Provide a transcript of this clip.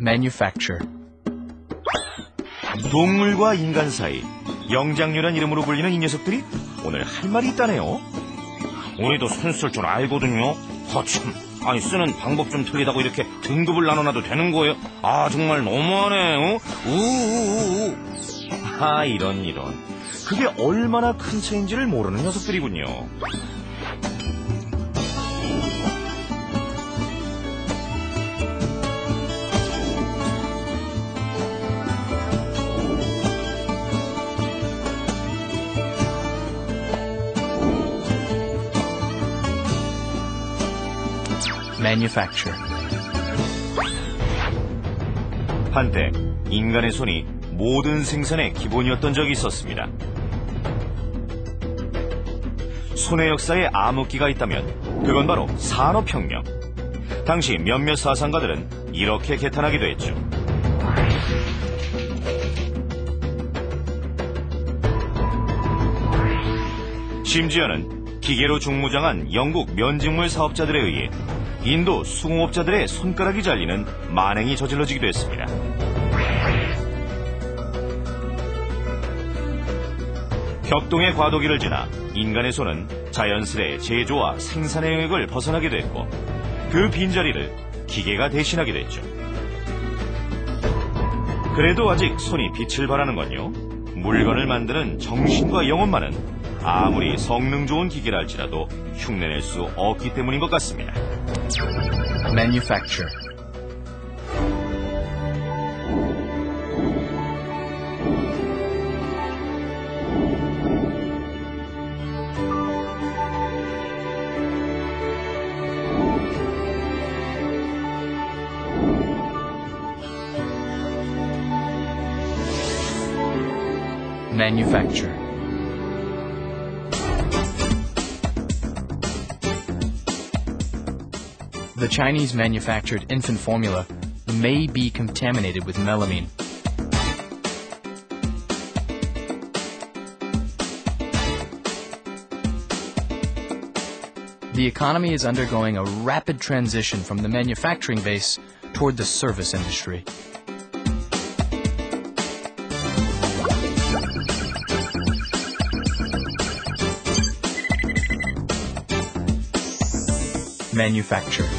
manufacture, 동물과 인간 사이 영장류란 이름으로 불리는 이 녀석들이 오늘 할 말이 있다네요. 우리도 손 쓸 줄 알거든요. 허참, 아니 쓰는 방법 좀 틀리다고 이렇게 등급을 나눠놔도 되는 거예요? 아 정말 너무하네. 어? 우우우우. 아 이런 이런. 그게 얼마나 큰 차인지를 모르는 녀석들이군요. Manufacture, 한때 인간의 손이 모든 생산의 기본이었던 적이 있었습니다. 손의 역사에 암흑기가 있다면 그건 바로 산업혁명. 당시 몇몇 사상가들은 이렇게 개탄하기도 했죠. 심지어는 기계로 중무장한 영국 면직물 사업자들에 의해 인도 수공업자들의 손가락이 잘리는 만행이 저질러지기도 했습니다. 격동의 과도기를 지나 인간의 손은 자연스레 제조와 생산의 영역을 벗어나게 됐고 그 빈자리를 기계가 대신하게 됐죠. 그래도 아직 손이 빛을 발하는 건요. 물건을 만드는 정신과 영혼만은 아무리 성능 좋은 기계라 할지라도 흉내낼 수 없기 때문인 것 같습니다. manufacture. The Chinese manufactured infant formula may be contaminated with melamine. The economy is undergoing a rapid transition from the manufacturing base toward the service industry. Manufacture.